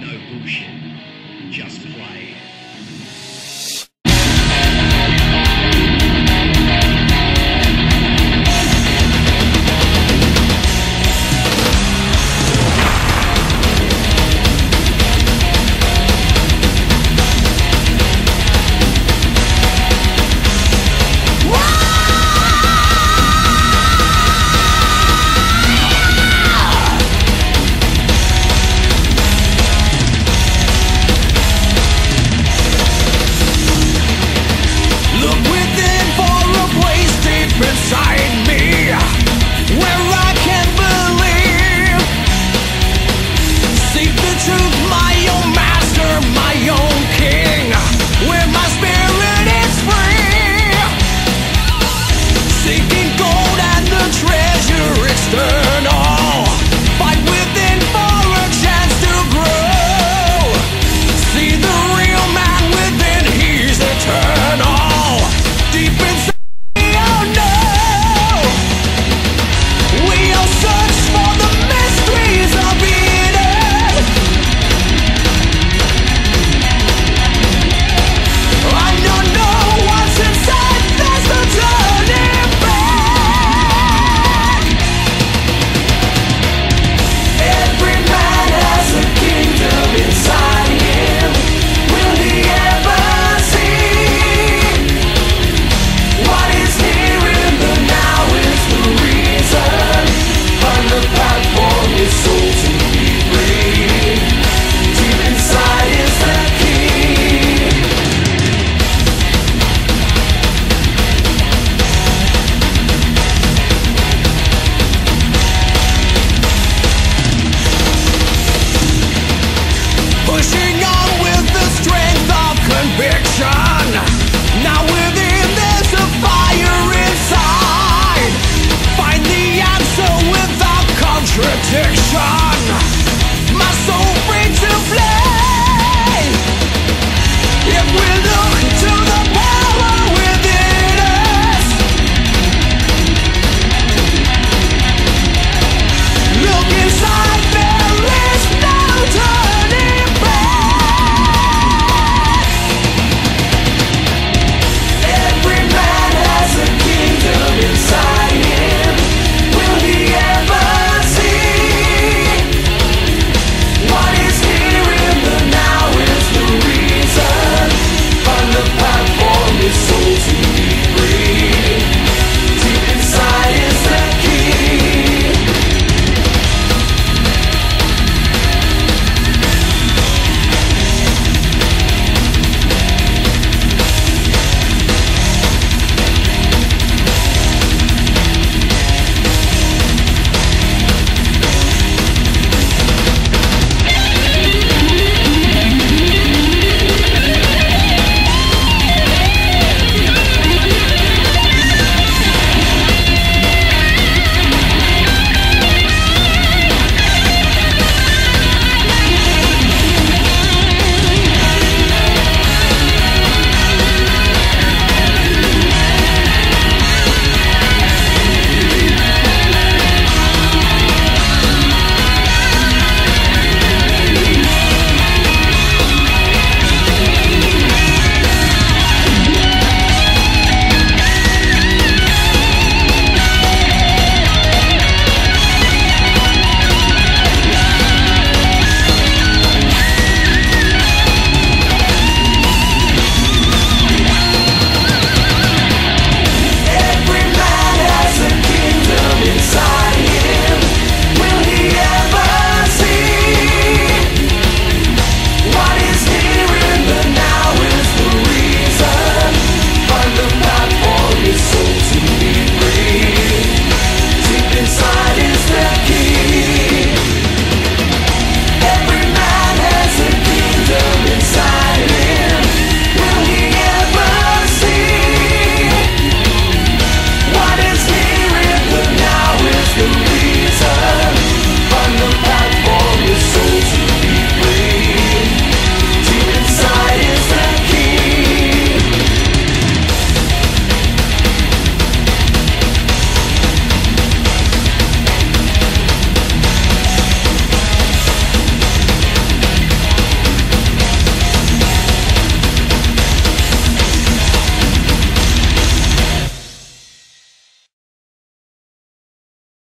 No bullshit. Just play.